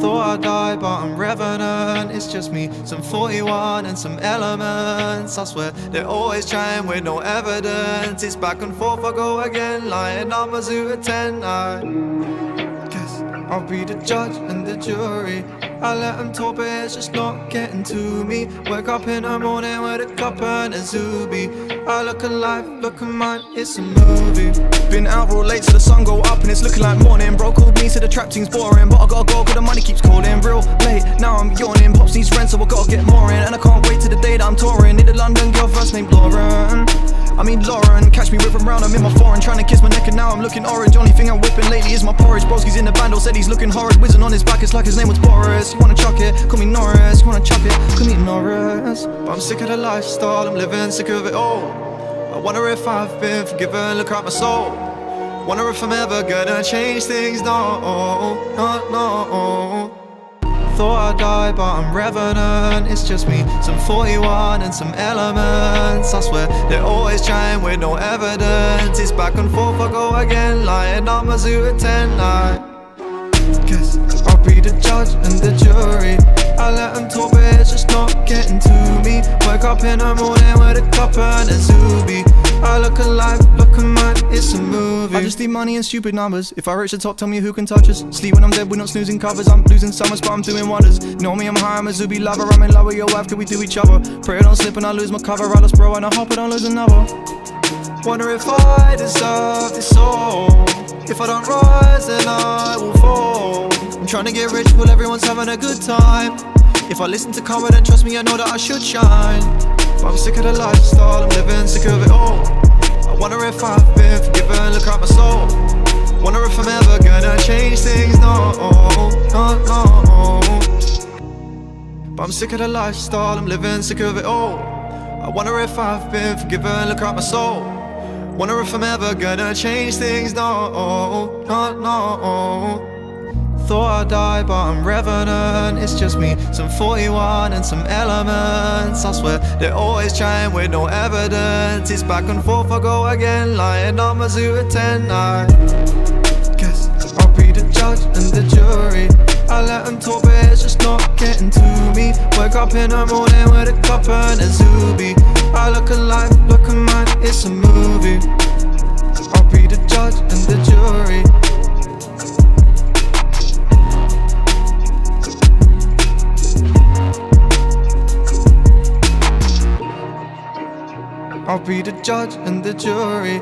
Thought I'd die, but I'm revenant. It's just me, some 41 and some elements. I swear they're always trying with no evidence. It's back and forth, I go again, lying on my zoo at 10. I guess I'll be the judge and the jury. I let them talk, but it's just not getting to me. Wake up in the morning with a cup and a Zuby. I look alive, look at mine, it's a movie. Been out real late, so the sun go up and it's looking like morning. Bro called me, said the trap team's boring, but I gotta go, cause the money keeps calling. Real late, now I'm yawning. Pops needs rent, so I gotta get more in. And I can't wait till the day that I'm touring. Need a London girl first name Lauren. I mean Lauren, catch me whipping round, I'm in my foreign Trying to kiss my neck and now I'm looking orange. Only thing I'm whipping lately is my porridge. Broski's in the bando, said he's looking horrid. Whizzing on his back, it's like his name was Boris. You wanna chuck it, call me Norris. You wanna chuck it, call me Norris. But I'm sick of the lifestyle I'm living, sick of it all. I wonder if I've been forgiven, look at my soul. Wonder if I'm ever gonna change things, no, no, no Thought I'd die, but I'm revenant. It's just me, some 41 and some elements. I swear they're always trying with no evidence. It's back and forth, I go again Lying on my zoo at 10 I guess I'll be the judge and the jury. I let them talk, but it's just not getting to me. Wake up in the morning with a cup and a Zuby I look alive, look at mine, it's a movie. I just need money and stupid numbers. If I reach the top, tell me who can touch us. Sleep when I'm dead, we're not snoozing covers. I'm losing summers, but I'm doing wonders. Know me, I'm high, I'm a Zuby lover. I'm in love with your wife, can we do each other? Pray I don't slip and I lose my cover. I lost bro and I hope I don't lose another. Wonder if I deserve this all. If I don't rise, then I will fall. I'm trying to get rich, while everyone's having a good time. If I listen to karma, then trust me, I know that I should shine but I'm sick of the lifestyle I'm living, sick of it all. I wonder if I've been forgiven, look at my soul. Wonder if I'm ever gonna change things, no, no, no. But I'm sick of the lifestyle I'm living, sick of it all. I wonder if I've been forgiven, look at my soul. Wonder if I'm ever gonna change things, no, no, no Thought I'd die, but I'm revenant. It's just me, some 41 and some elements. I swear they're always trying with no evidence. It's back and forth, I go again Lying on my zoo at 10 I guess. I'll be the judge and the jury. I let them talk, but it's just not getting to me. Wake up in the morning with a cup and a Zuby I look alive, look at mine, it's a I'll be the judge and the jury